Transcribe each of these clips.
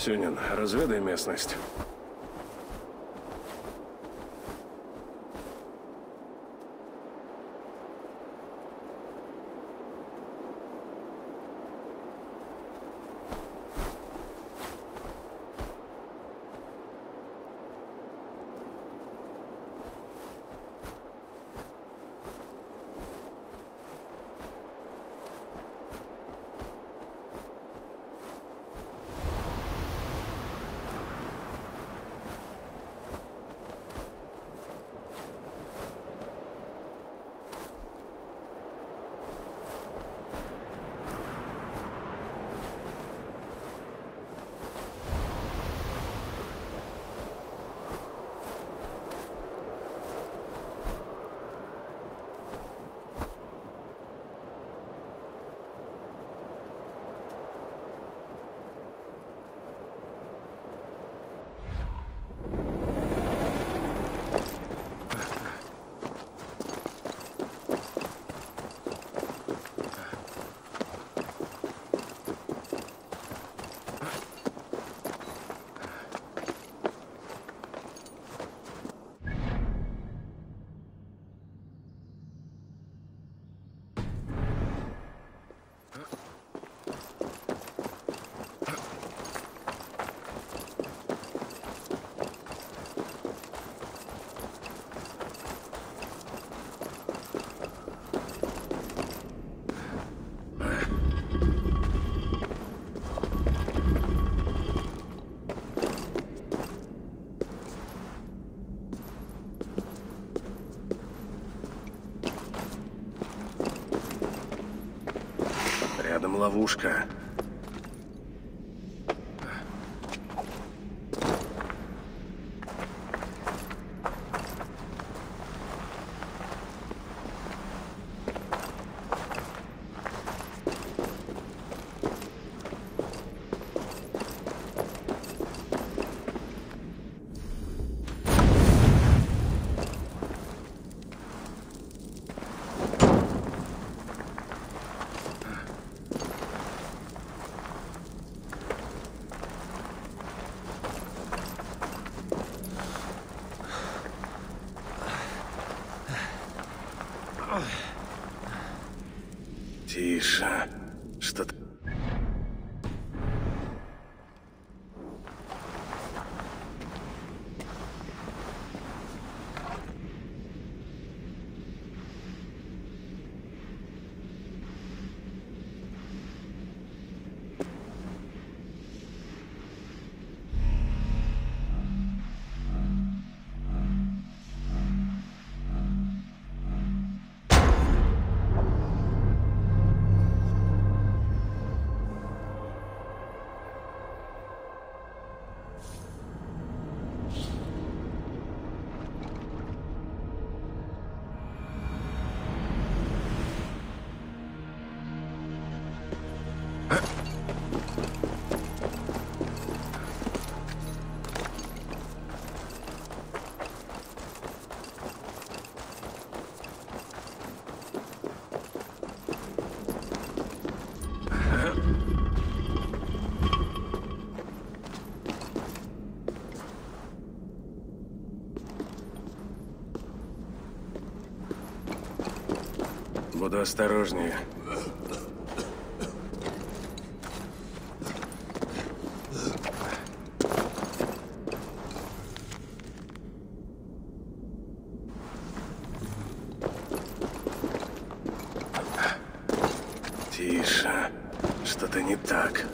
Сюнин, разведай местность. Ловушка. Тише. Что-то... Буду осторожнее. Тише. Что-то не так.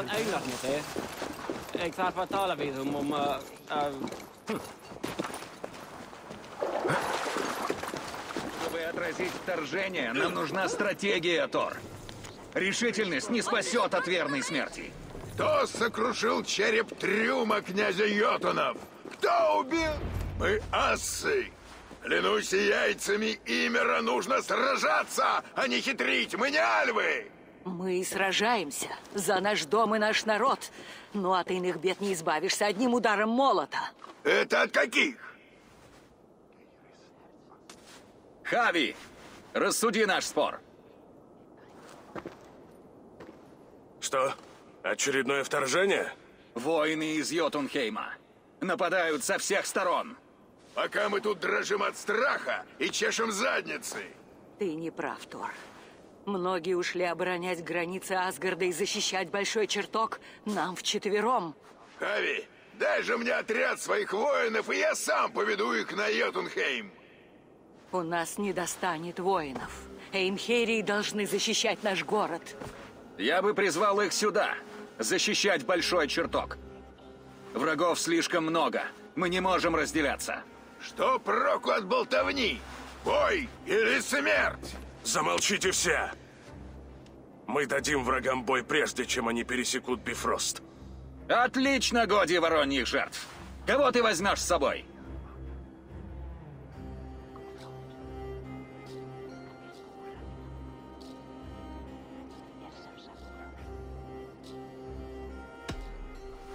Var öglat mot er. Jag knappt tala vid dem om... Uh, uh, Чтобы отразить вторжение, нам нужна стратегия, Тор. Решительность не спасет от верной смерти. Кто сокрушил череп трюма князя Йотунов? Кто убил? Мы ассы. Клянусь яйцами Имера нужно сражаться, а не хитрить. Мы не альвы. Мы сражаемся за наш дом и наш народ. Но от иных бед не избавишься одним ударом молота. Это от каких? Хави, рассуди наш спор. Что? Очередное вторжение? Воины из Йотунхейма нападают со всех сторон. Пока мы тут дрожим от страха и чешем задницы. Ты не прав, Тор. Многие ушли оборонять границы Асгарда и защищать Большой Чертог нам вчетвером. Хави, дай же мне отряд своих воинов, и я сам поведу их на Йотунхейм. У нас не достанет воинов. Эймхерии должны защищать наш город. Я бы призвал их сюда, защищать Большой Чертог. Врагов слишком много. Мы не можем разделяться. Что проку от болтовни? Бой или смерть? Замолчите все! Мы дадим врагам бой, прежде чем они пересекут Бифрост. Отлично, Годи вороньих жертв. Кого ты возьмешь с собой?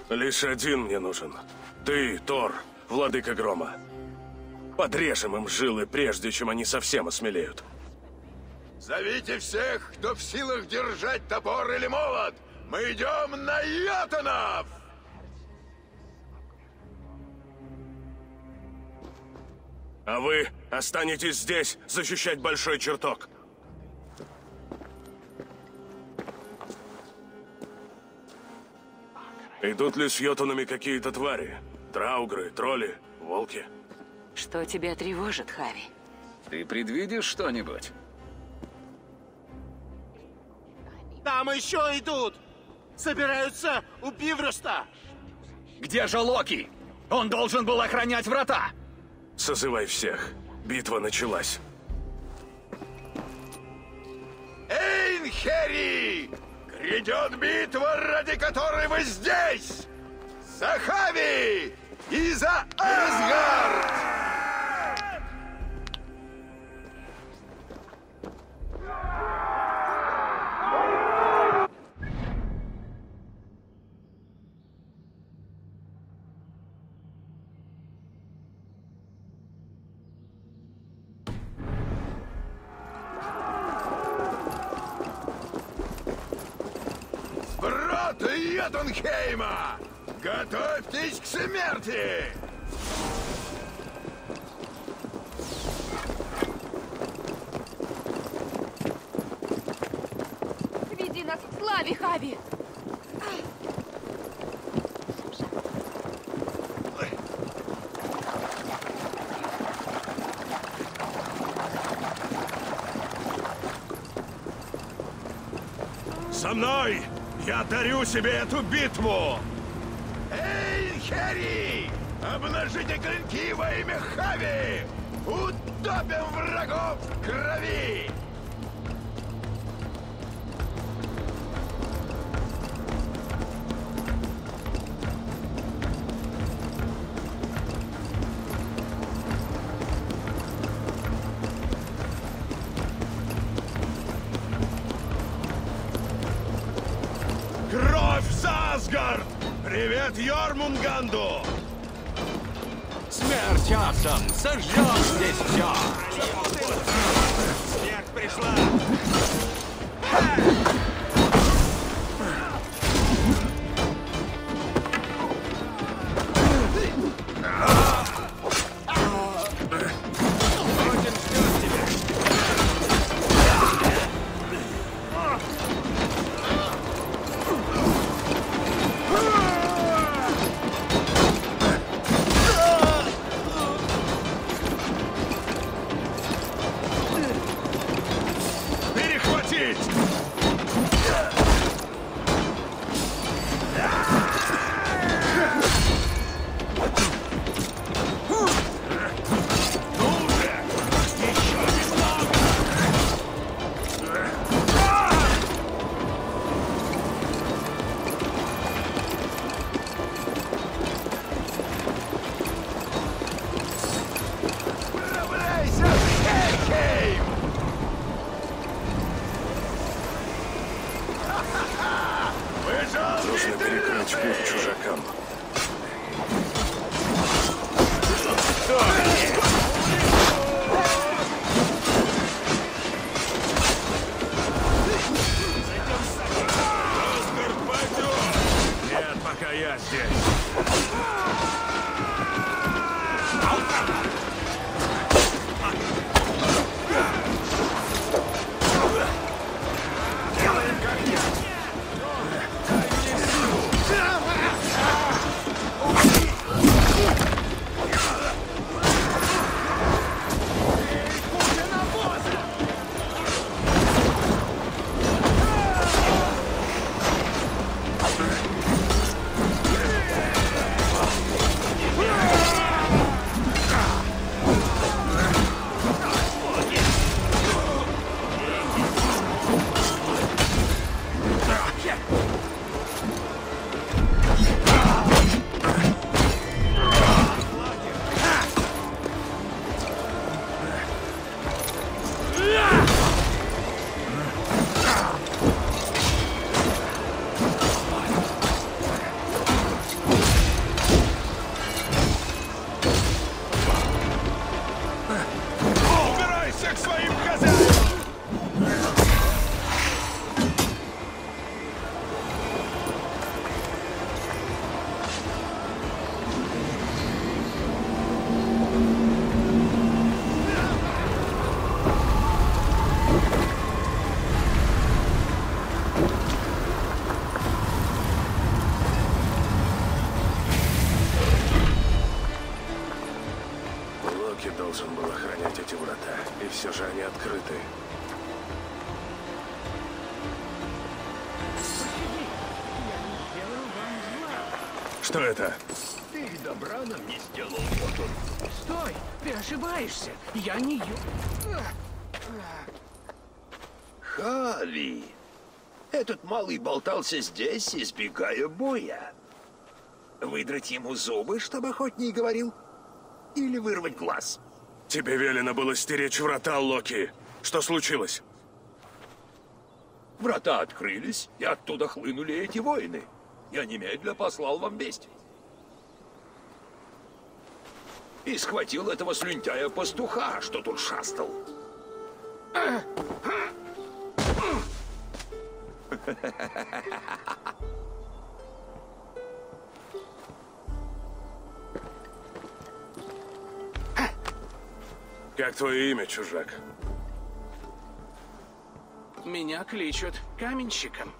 Лишь один мне нужен. Ты, Тор, владыка грома. Подрежем им жилы, прежде чем они совсем осмелеют. Зовите всех, кто в силах держать топор или молот! Мы идем на Йотунов! А вы останетесь здесь защищать большой чертог. Идут ли с йотунами какие-то твари? Траугры, тролли, волки? Что тебя тревожит, Хави? Ты предвидишь что-нибудь? Там еще идут! Собираются у Бивроста! Где же Локи? Он должен был охранять врата! Созывай всех. Битва началась. Эйнхери! Грядет битва, ради которой вы здесь! За Хави и за Асгард! Нас к славе, Хави! За мной! Я дарю себе эту битву! Эйнхери! Обнажите клинки во имя Хави! Утопим врагов в крови! Что это? Ты добра нам не сделал, Йотун. Стой! Ты ошибаешься! Я не Ю... Хави! Этот малый болтался здесь, избегая боя. Выдрать ему зубы, чтобы хоть не говорил? Или вырвать глаз? Тебе велено было стеречь врата, Локи. Что случилось? Врата открылись, и оттуда хлынули эти воины. Я немедля послал вам весть. И схватил этого слюнтяя-пастуха, что тут шастал. Как твое имя, чужак? Меня кличут каменщиком.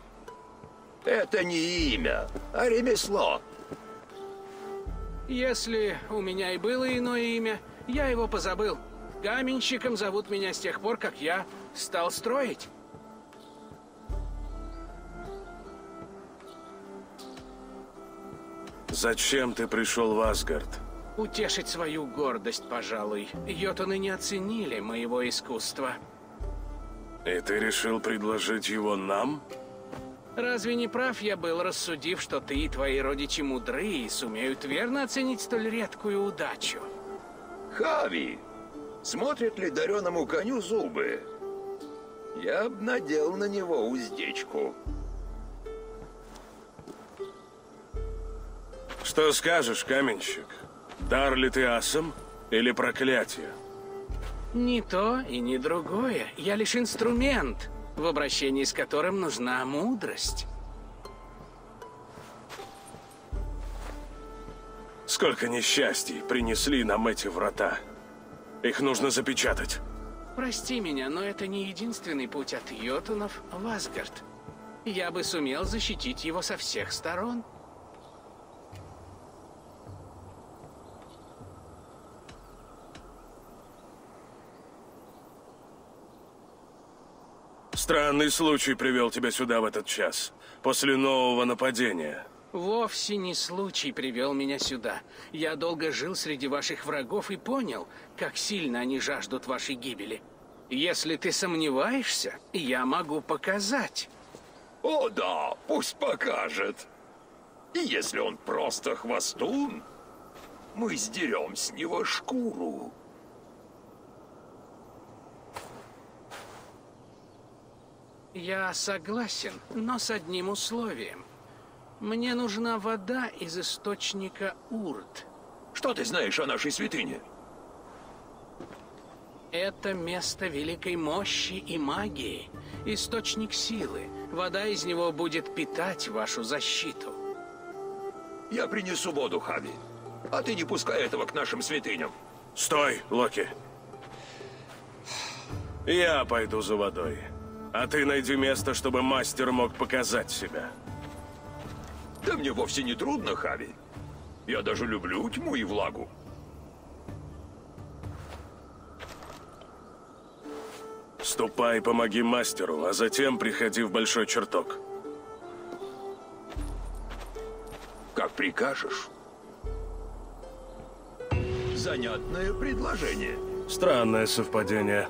Это не имя, а ремесло. Если у меня и было иное имя, я его позабыл. Каменщиком зовут меня с тех пор, как я стал строить. Зачем ты пришел в Асгард? Утешить свою гордость, пожалуй. Йотуны не оценили моего искусства. И ты решил предложить его нам? Разве не прав я был, рассудив, что ты и твои родичи мудры и сумеют верно оценить столь редкую удачу? Хави! Смотрят ли дареному коню зубы? Я б надел на него уздечку. Что скажешь, каменщик? Дар ли ты асом или проклятие? Ни то и ни другое. Я лишь инструмент, в обращении с которым нужна мудрость. Сколько несчастий принесли нам эти врата. Их нужно запечатать. Прости меня, но это не единственный путь от Йотунов в Асгард. Я бы сумел защитить его со всех сторон. Странный случай привел тебя сюда в этот час, после нового нападения. Вовсе не случай привел меня сюда. Я долго жил среди ваших врагов и понял, как сильно они жаждут вашей гибели. Если ты сомневаешься, я могу показать. О да, пусть покажет. И если он просто хвостун, мы сдерем с него шкуру. Я согласен, но с одним условием. Мне нужна вода из источника Урт. Что ты знаешь о нашей святыне? Это место великой мощи и магии, источник силы. Вода из него будет питать вашу защиту. Я принесу воду, Хави. А ты не пускай этого к нашим святыням. Стой, Локи. Я пойду за водой. А ты найди место, чтобы мастер мог показать себя. Да мне вовсе не трудно, Хави. Я даже люблю тьму и влагу. Ступай, помоги мастеру, а затем приходи в большой чертог. Как прикажешь. Занятное предложение. Странное совпадение.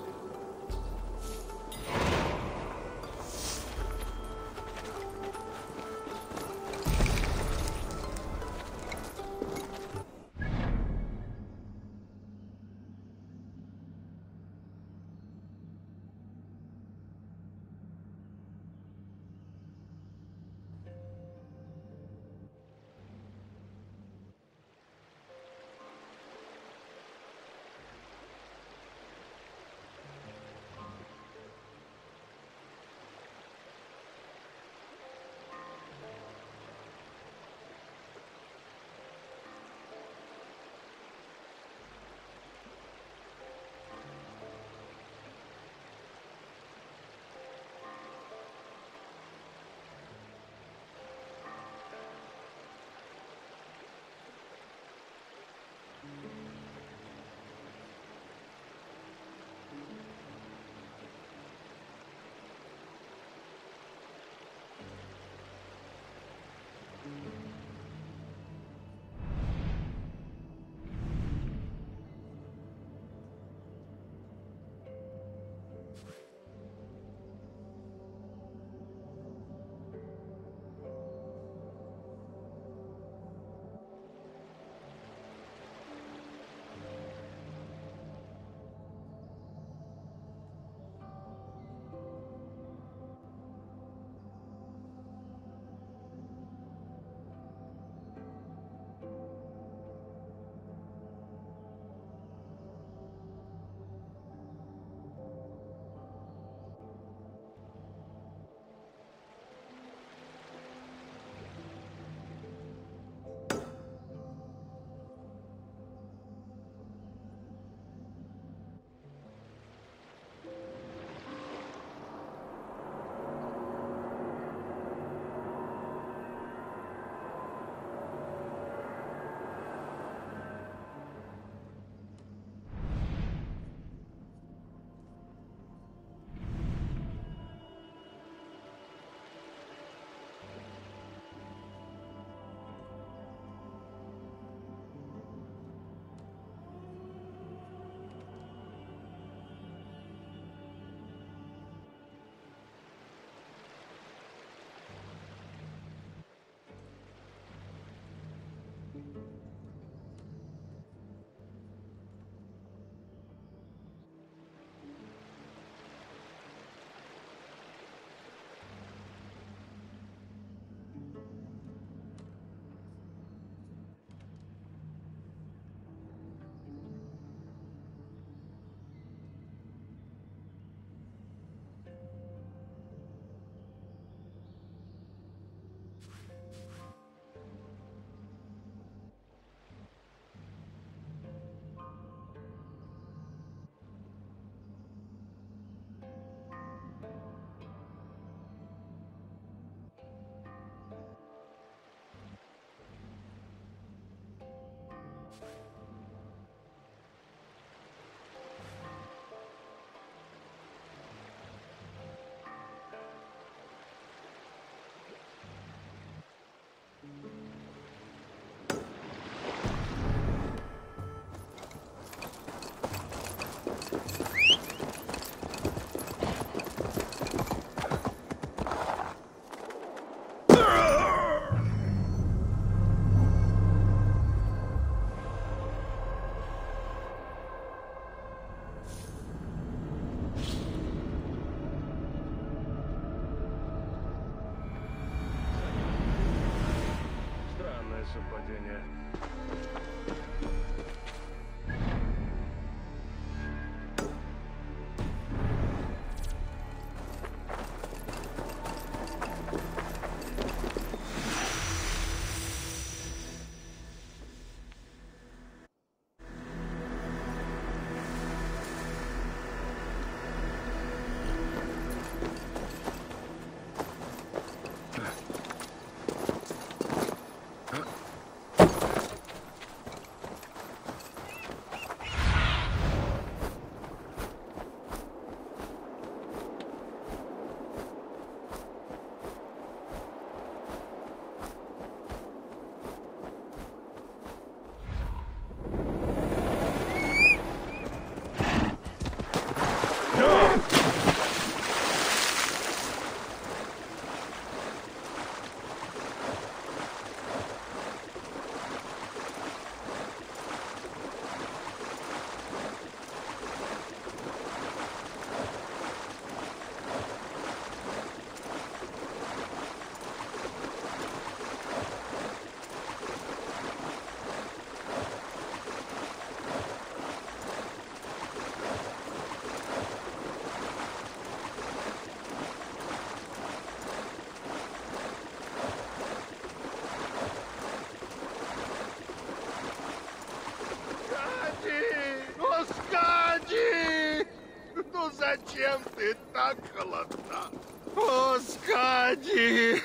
Холодна? О, Скади!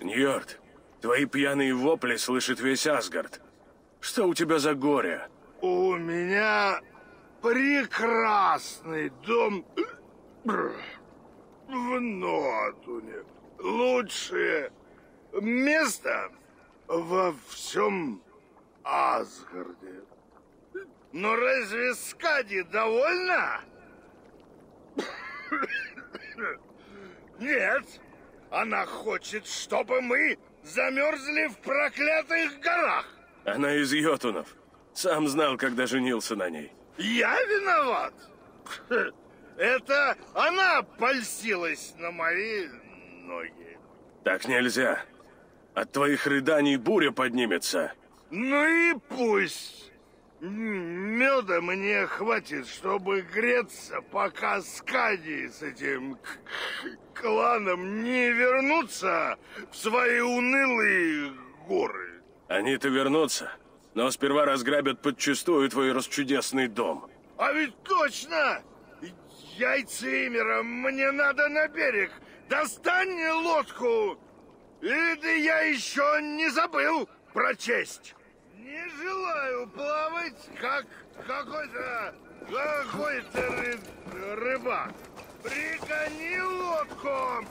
Ньорд, твои пьяные вопли слышит весь Асгард. Что у тебя за горе? У меня прекрасный дом в Нотуне. Лучшее место во всем Асгарде. Но разве Скади довольна? Нет, она хочет, чтобы мы замерзли в проклятых горах. Она из Йотунов. Сам знал, когда женился на ней. Я виноват? Это она польстилась на мои ноги. Так нельзя. От твоих рыданий буря поднимется. Ну и пусть. Меда мне хватит, чтобы греться, пока Скади с этим кланом не вернутся в свои унылые горы. Они-то вернутся, но сперва разграбят подчистую твой расчудесный дом. А ведь точно! Яйца Имера, мне надо на берег. Достань лодку. И да я еще не забыл про честь. Не желаю плавать, как какой-то какой-то ры- рыбак. Пригони лодку.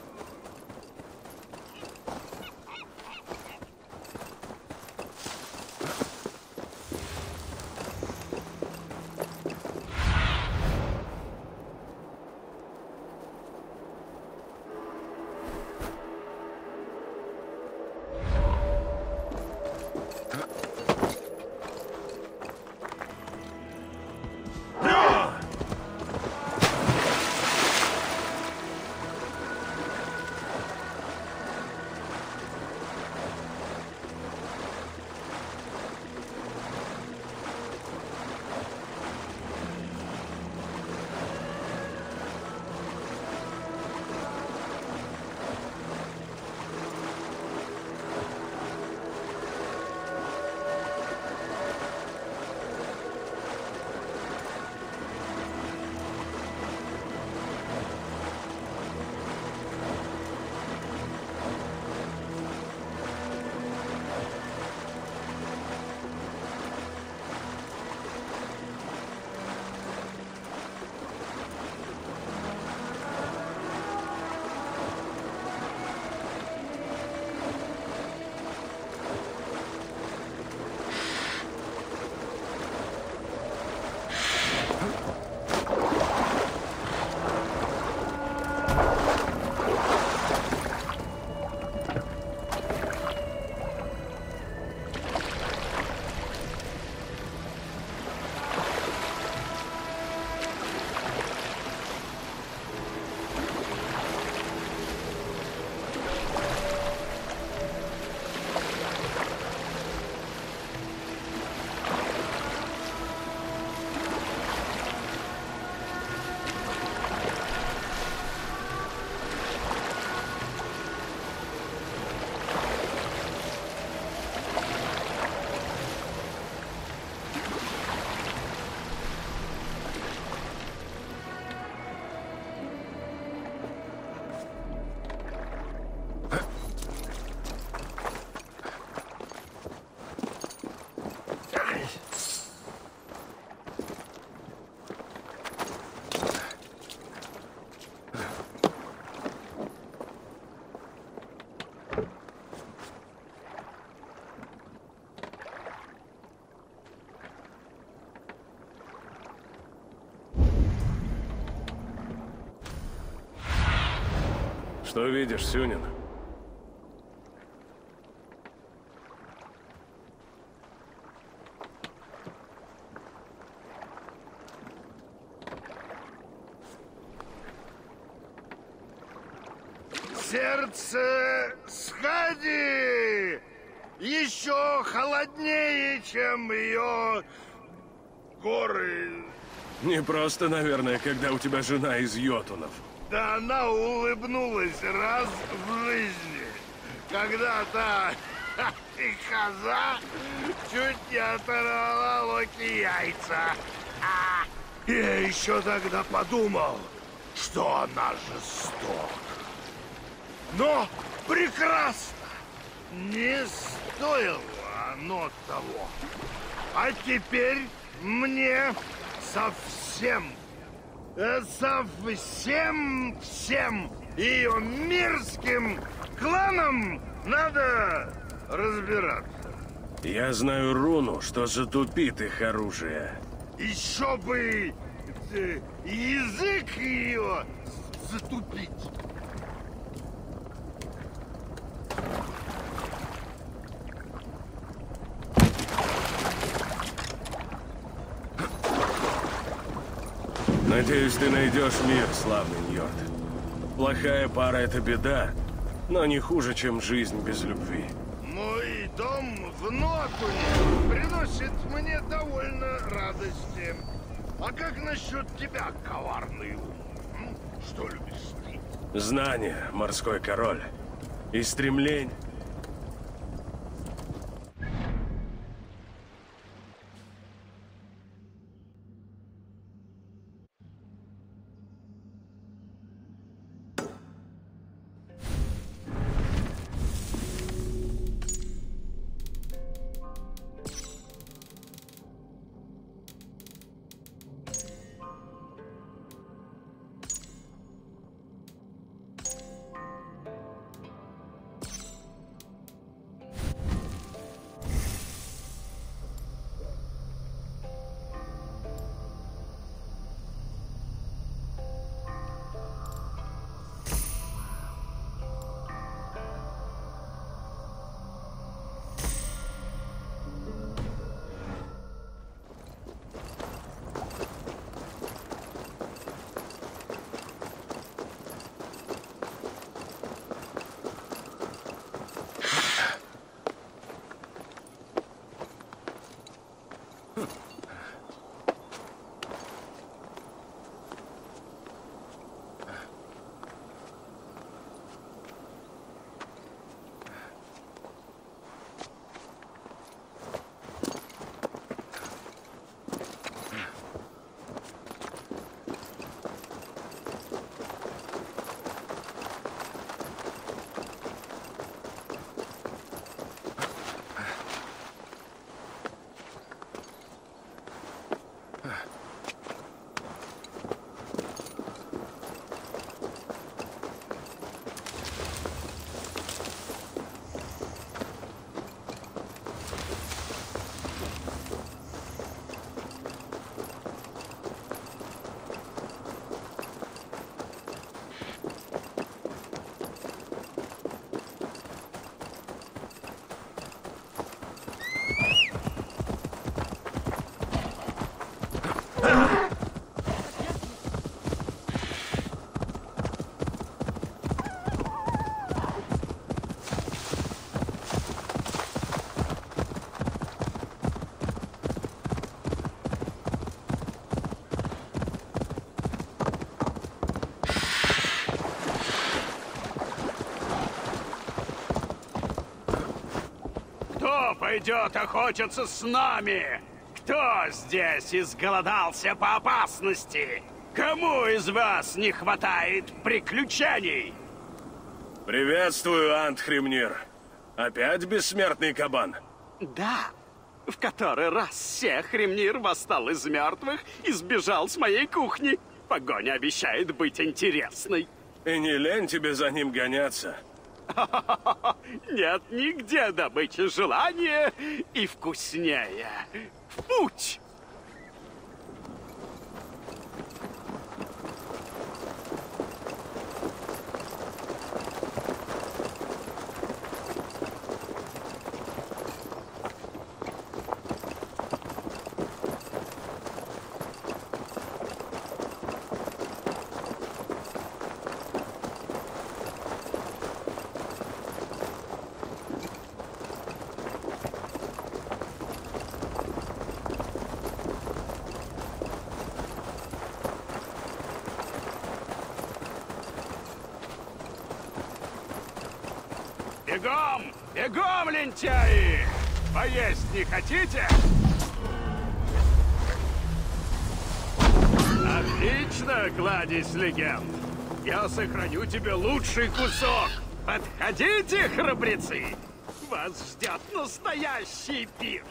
Что видишь, Сюнин? Сердце, сходи! Еще холоднее, чем ее горы. Не просто, наверное, когда у тебя жена из йотунов. Да она улыбнулась раз в жизни, когда та и коза чуть не оторвала Локи яйца. А, я еще тогда подумал, что она жестока. Но прекрасно! Не стоило оно того. А теперь мне совсем, совсем всем ее мерзким кланам надо разбираться. Я знаю руну, что затупит их оружие. Еще бы э, язык ее затупить. Надеюсь, ты найдешь мир, славный Ньорд. Плохая пара — это беда, но не хуже, чем жизнь без любви. Мой дом в Нотуне приносит мне довольно радости. А как насчет тебя, коварный ум? Что любишь ты? Знание, морской король. И стремление. Кто пойдет охотиться с нами? Кто здесь изголодался по опасности? Кому из вас не хватает приключений? Приветствую, Антхримнир. Опять бессмертный кабан? Да. В который раз Сехремнир восстал из мертвых и сбежал с моей кухни. Погоня обещает быть интересной. И не лень тебе за ним гоняться. Нет нигде добычи желания и вкуснее. В путь! Лентяи! Поесть не хотите? Отлично, кладезь легенд! Я сохраню тебе лучший кусок! Подходите, храбрецы! Вас ждет настоящий пир!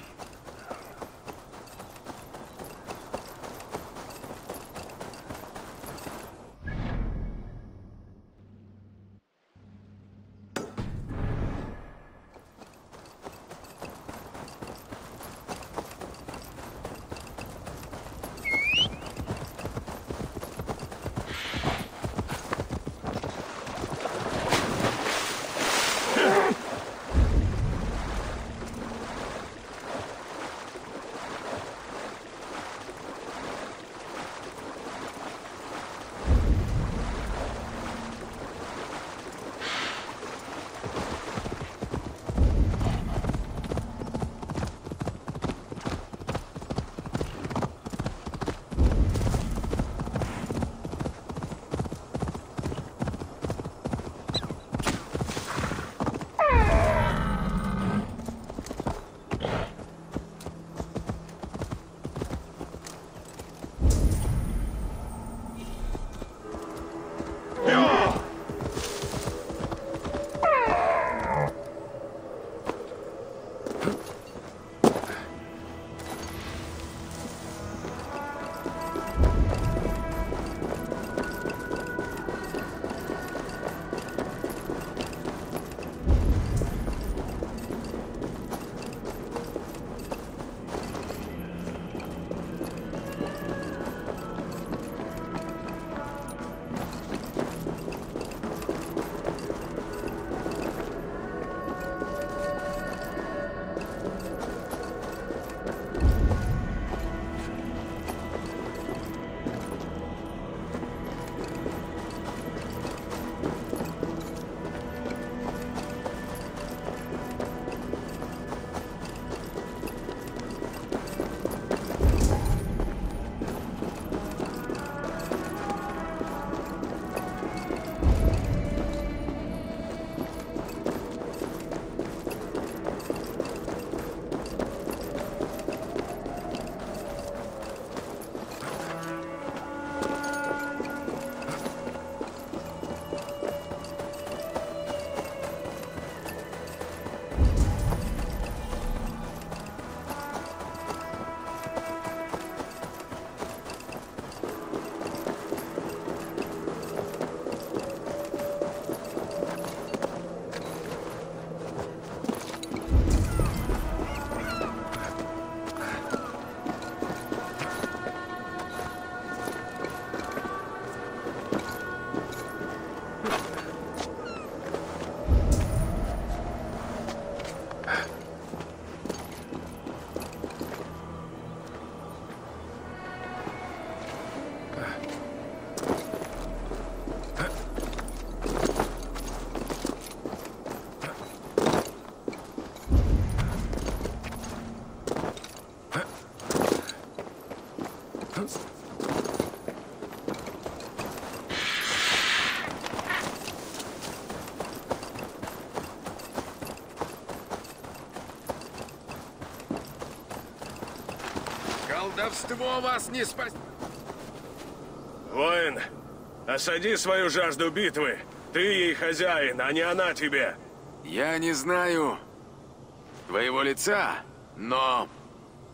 Колдовство вас не спас... Воин, осади свою жажду битвы. Ты ей хозяин, а не она тебе. Я не знаю твоего лица, но...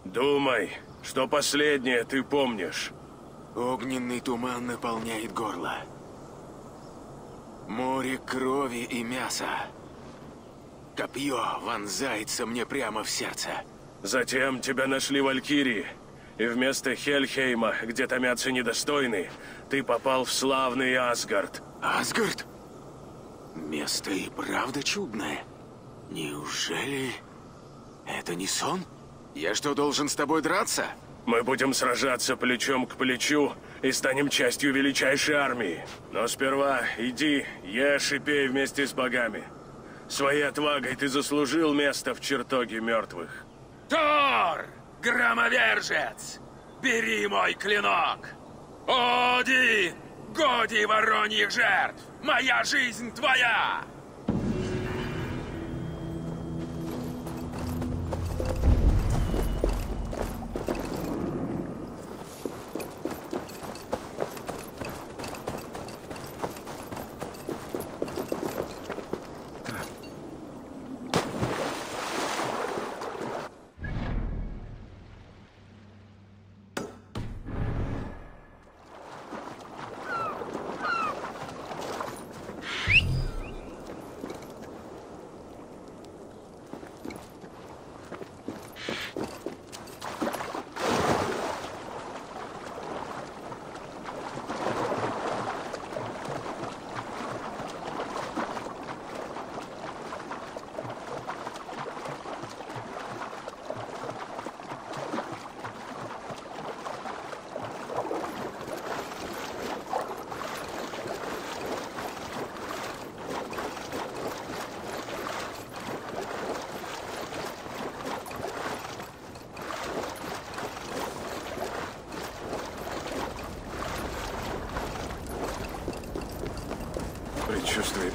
Думай, что последнее ты помнишь. Огненный туман наполняет горло. Море крови и мяса. Копье вонзается мне прямо в сердце. Затем тебя нашли валькирии. И вместо Хельхейма, где томятся недостойные, ты попал в славный Асгард. Асгард? Место и правда чудное. Неужели это не сон? Я что, должен с тобой драться? Мы будем сражаться плечом к плечу и станем частью величайшей армии. Но сперва иди, ешь и пей вместе с богами. Своей отвагой ты заслужил место в чертоге мертвых. Тор! Громовержец! Бери мой клинок! Один! Годи вороньих жертв! Моя жизнь твоя!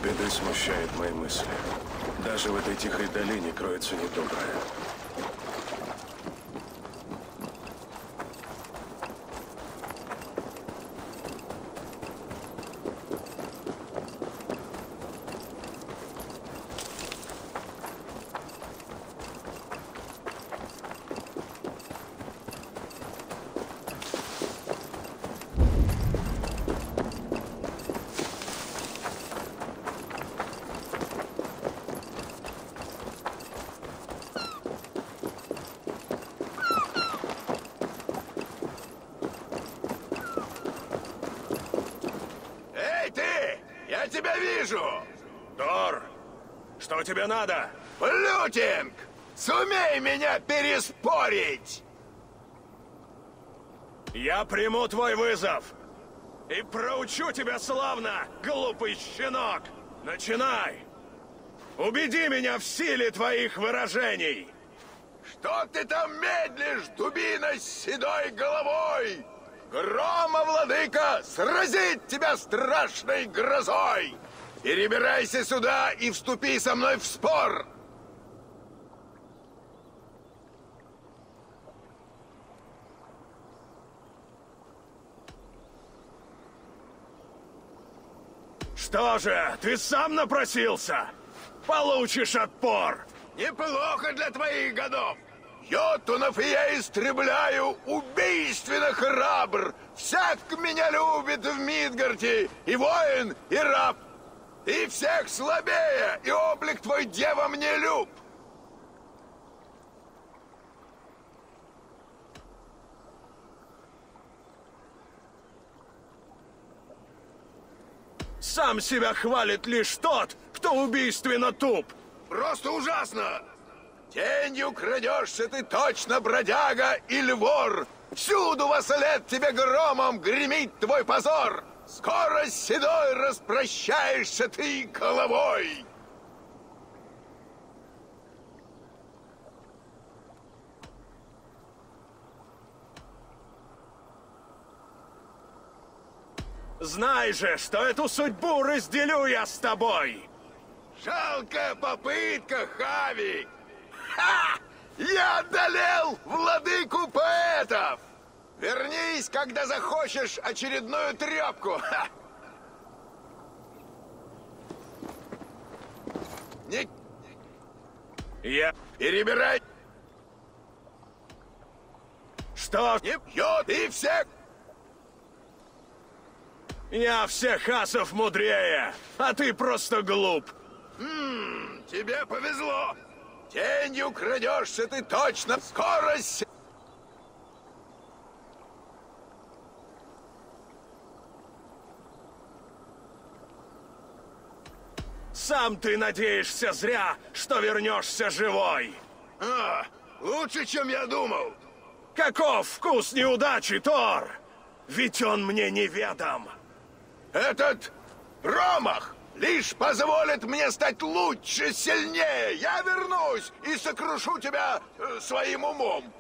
Беды смущает мои мысли. Даже в этой тихой долине кроется недоброе. Эй, ты! Я тебя вижу! Тор, что тебе надо? Плютинг! Сумей меня переспорить! Я приму твой вызов. И проучу тебя славно, глупый щенок. Начинай. Убеди меня в силе твоих выражений. Что ты там медлишь, дубина с седой головой? Грома, владыка, сразит тебя страшной грозой! Перебирайся сюда и вступи со мной в спор! Что же, ты сам напросился? Получишь отпор. Неплохо для твоих годов. Йотунов я истребляю убийственно храбр. Всяк меня любит в Мидгарте, и воин, и раб. И всех слабее, и облик твой дева мне люб. Сам себя хвалит лишь тот, кто убийственно туп. Просто ужасно! Тенью крадешься ты точно, бродяга или вор! Всюду во след тебе громом гремит твой позор! Скоро седой распрощаешься ты головой! Знай же, что эту судьбу разделю я с тобой. Жалкая попытка, Хави! Ха! Я одолел владыку поэтов! Вернись, когда захочешь очередную трепку! Ха! Не... Я... Перебирай! Что? Не пьет и всех... Я всех асов мудрее, а ты просто глуп. Ммм, тебе повезло. Тенью крадешься ты точно. Скорость... Сам ты надеешься зря, что вернешься живой. А, лучше, чем я думал. Каков вкус неудачи, Тор? Ведь он мне неведом. Этот промах лишь позволит мне стать лучше, сильнее. Я вернусь и сокрушу тебя э, своим умом.